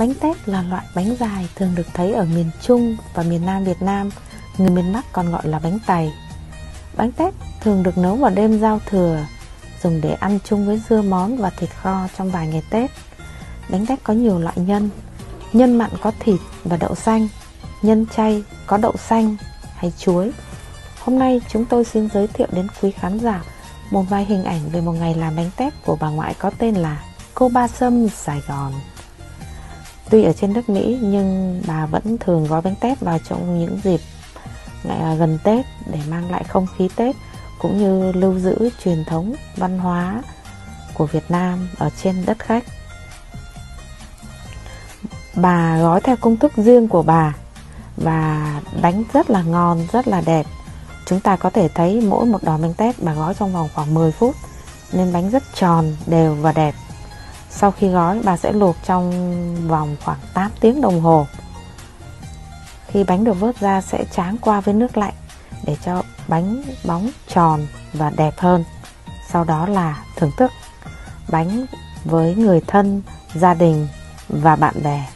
Bánh tét là loại bánh dài thường được thấy ở miền Trung và miền Nam Việt Nam, người miền Bắc còn gọi là bánh tày. Bánh tét thường được nấu vào đêm giao thừa, dùng để ăn chung với dưa món và thịt kho trong vài ngày Tết. Bánh tét có nhiều loại nhân, nhân mặn có thịt và đậu xanh, nhân chay có đậu xanh hay chuối. Hôm nay chúng tôi xin giới thiệu đến quý khán giả một vài hình ảnh về một ngày làm bánh tét của bà ngoại có tên là Cô Ba Sâm Sài Gòn. Tuy ở trên nước Mỹ nhưng bà vẫn thường gói bánh tét vào trong những dịp à, gần Tết để mang lại không khí Tết cũng như lưu giữ truyền thống văn hóa của Việt Nam ở trên đất khách. Bà gói theo công thức riêng của bà và bánh rất là ngon, rất là đẹp. Chúng ta có thể thấy mỗi một đòn bánh tét bà gói trong vòng khoảng 10 phút nên bánh rất tròn, đều và đẹp. Sau khi gói, bà sẽ luộc trong vòng khoảng 8 tiếng đồng hồ. Khi bánh được vớt ra sẽ tráng qua với nước lạnh để cho bánh bóng tròn và đẹp hơn. Sau đó là thưởng thức bánh với người thân, gia đình và bạn bè.